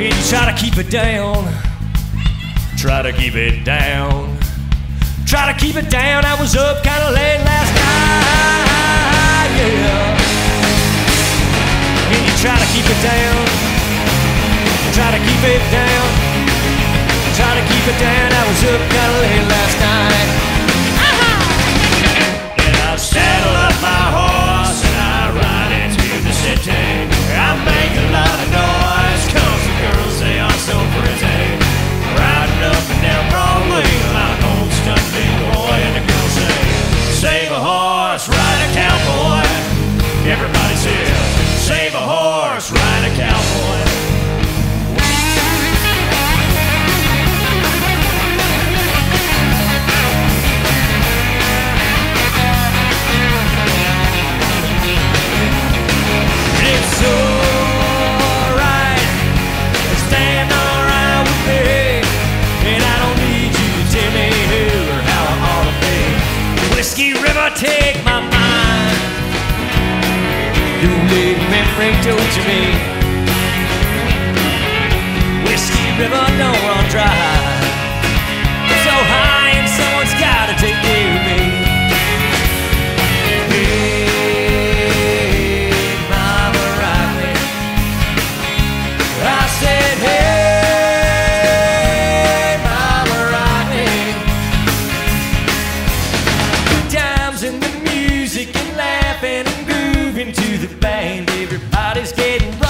You try to keep it down. Try to keep it down. Try to keep it down. I was up kind of late last night. Yeah. And you try to keep it down. Try to keep it down. Try to keep it down. I was up kind of late don't you take my mind. You make me afraid to river don't run dry. So high and someone's gotta take care of me. Hey, mama, me. I said, hey, mama, me. Times and the music and laughing and grooving to the band. Everybody's getting.